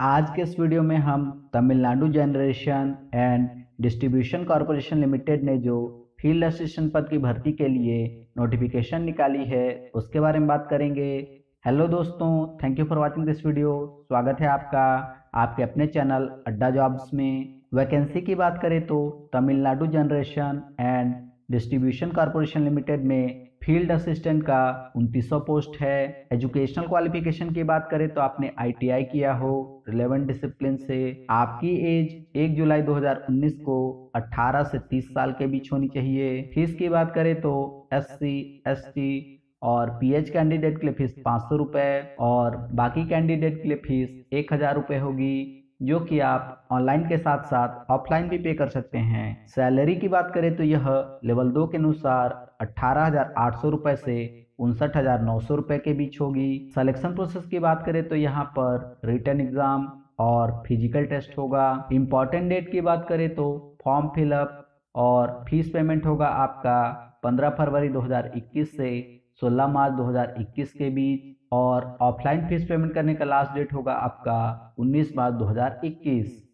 आज के इस वीडियो में हम Tamil Nadu generation and distribution corporation limited ने जो फ़ील्ड असिस्टेंट पद की भर्ती के लिए नोटिफिकेशन निकाली है, उसके बारे में बात करेंगे। हेलो दोस्तों thank you for watching this video स्वागत है आपका, आपके अपने चैनल अड्डा जॉब्स में। वैकेंसी की बात करें तो Tamil Nadu generation and distribution corporation limited में फ़ील्ड असिस्टेंट का 2900 पोस्ट है। एजुकेशनल क्वालिफिकेशन की बात करें तो आपने आईटीआई किया हो, रिलेवेंट डिसिप्लिन से। आपकी एज 1 जुलाई 2019 को 18 से 30 साल के बीच होनी चाहिए। फ़ीस की बात करें तो एस सी और पीएच कैंडिडेट के लिए फ़ीस पाँच सौ रुपये और बाकी कैंडिडेट के लिए फ़ीस एक हज़ार रुपये होगी। जो कि आप ऑनलाइन के साथ साथ ऑफलाइन भी पे कर सकते हैं। सैलरी की बात करें तो यह लेवल दो के अनुसार अठारह हज़ार आठ सौ रुपए से उनसठ हज़ार नौ सौ रुपए के बीच होगी। सिलेक्शन प्रोसेस की बात करें तो यहाँ पर रिटर्न एग्ज़ाम और फ़िज़िकल टेस्ट होगा। इंपॉर्टेंट डेट की बात करें तो फॉर्म फिलअप और फ़ीस पेमेंट होगा आपका 15 फरवरी 2021 से 16 मार्च 2021 के बीच। और ऑफलाइन फ़ीस पेमेंट करने का लास्ट डेट होगा आपका 19 मार्च 2021